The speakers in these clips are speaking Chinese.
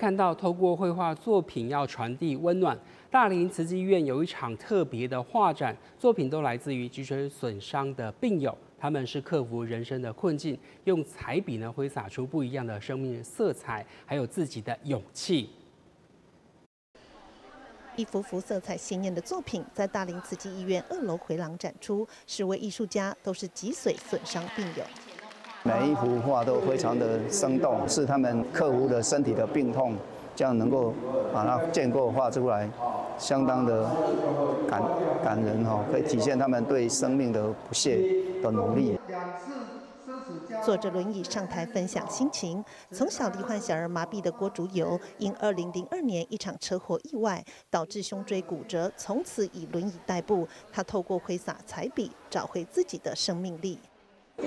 看到透过绘画作品要传递温暖，大林慈济医院有一场特别的画展，作品都来自于脊髓损伤的病友，他们是克服人生的困境，用彩笔呢挥洒出不一样的生命色彩，还有自己的勇气。一幅幅色彩鲜艳的作品在大林慈济医院二楼回廊展出，十位艺术家都是脊髓损伤病友。每一幅画都非常的生动，是他们克服了身体的病痛，这样能够把它建构画出来，相当的感感人哈，可以体现他们对生命的不懈的努力。坐着轮椅上台分享心情。从小罹患小儿麻痹的郭竹友，因2002年一场车祸意外导致胸椎骨折，从此以轮椅代步。他透过挥洒彩笔，找回自己的生命力。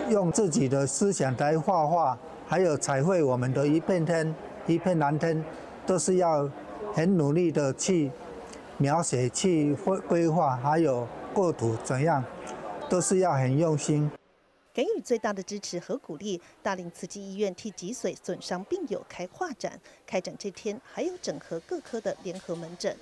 用自己的思想来画画，还有彩绘我们的一片天、一片蓝天，都是要很努力的去描写、去规规划，还有构图怎样，都是要很用心。给予最大的支持和鼓励，大林慈济医院替脊髓损伤病友开画展。开展这天还有整合各科的联合门诊。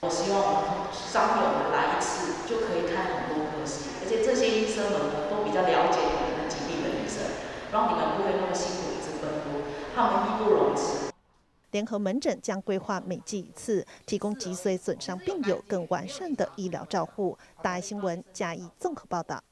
我希望伤友们来一次就可以看很多科系，而且这些医生们都比较了解你们的疾病的医生，让你们不会那么辛苦一直奔波，他们义不容辞。联合门诊将规划每季一次，提供脊髓损伤病友更完善的医疗照护。大爱新闻加以综合报道。